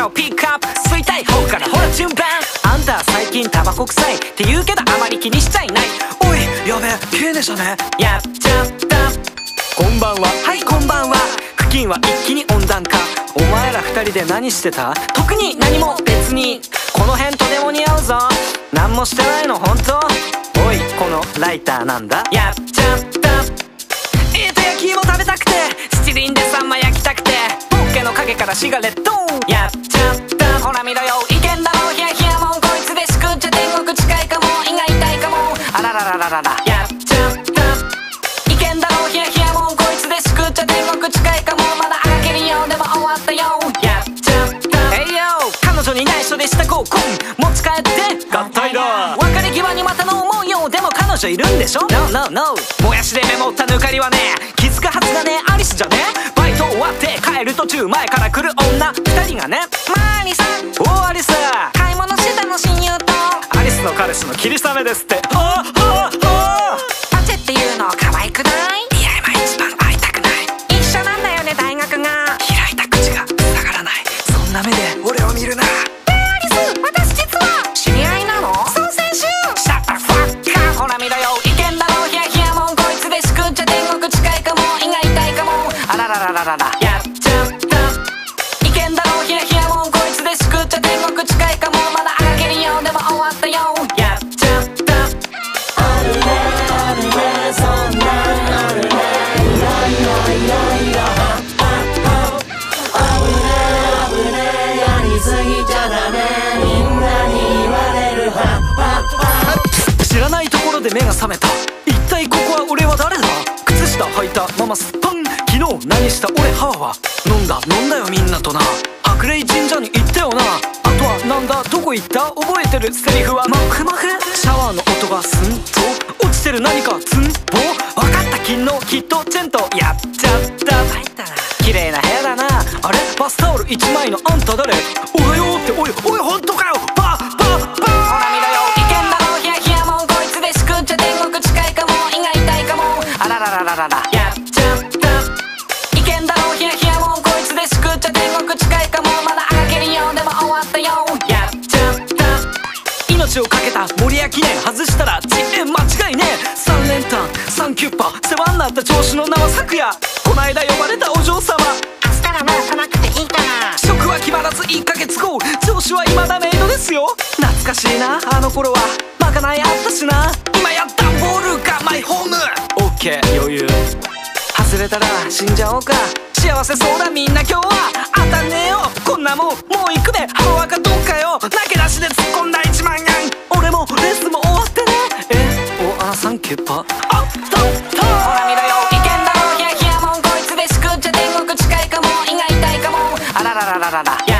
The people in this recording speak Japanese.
アをピックアップ。吸いたい方からほら順番。あんた最近タバコ臭いって言うけどあまり気にしちゃいない。おいやべえ経営者ねやっちゃった。こんばんははいこんばんは。付近は一気に温暖化。お前ら二人で何してた？特に何も別に。この辺とても似合うぞ。何もしてないの本当？おいこのライターなんだ？やっちゃったからシガレットやっちゃった。ほら見ろよ。いけんだろヒヤヒヤもんこいつでしくっちゃ天国近いかも。胃が痛いかも。あらららららら。やっちゃった。いけんだろ。ヒヤヒヤもんこいつでしくっちゃ天国近いかも。まだあがけるよでも終わったよ。やっちゃった。えいよ彼女に内緒でした。合コン。持ち帰って。合体だ。別れ際にまたの思うよでも彼女いるんでしょ？No no no もやしでメモった抜かりはね気づくはずがねアリスじゃね？って帰る途中前から来る女。二人がねマーニさんおアリス。買い物してたの親友と。アリスの彼氏の霧雨ですって。はあららららやっちゃったいけんだろヒヤヒヤもんこいつでしくっちゃ天国近いかもまだあがけるよでも終わったよやっちゃった知らないところで目が覚めた一体ここは俺は誰だ靴下履いたまますっぱん昨日何した俺母は飲んだ飲んだよみんなとな。白麗神社に行ったよな。あとはなんだどこ行った？覚えてるセリフは？もふもふ。シャワーの音がスンと。落ちてる何かツンボ分かった昨日きっとチェンとやっちゃった。綺麗な部屋だな。あれ？バスタオル1枚のあんた誰？命をかけた森屋記念外したら実円間違いね3連単三キュッパ世話になった調子の名は昨夜。こないだ呼ばれたお嬢様。明日らもう来なくていいから職は決まらず1ヶ月後調子は未だメイドですよ。懐かしいなあの頃は。まかないあったしな。今やったボールがマイホーム。OK 余裕。外れたら死んじゃおうか。幸せそうだみんな今日は。当たんねえよ。こんなもんもう行くべハロワかどっかよ。なけなしで突っ込んだ1万円。けあっとっとほら見ろよ。だろ。ヒヤヒヤもん。こいつでしくっちゃ天国近いかも。胃が痛いかも。あらららららら。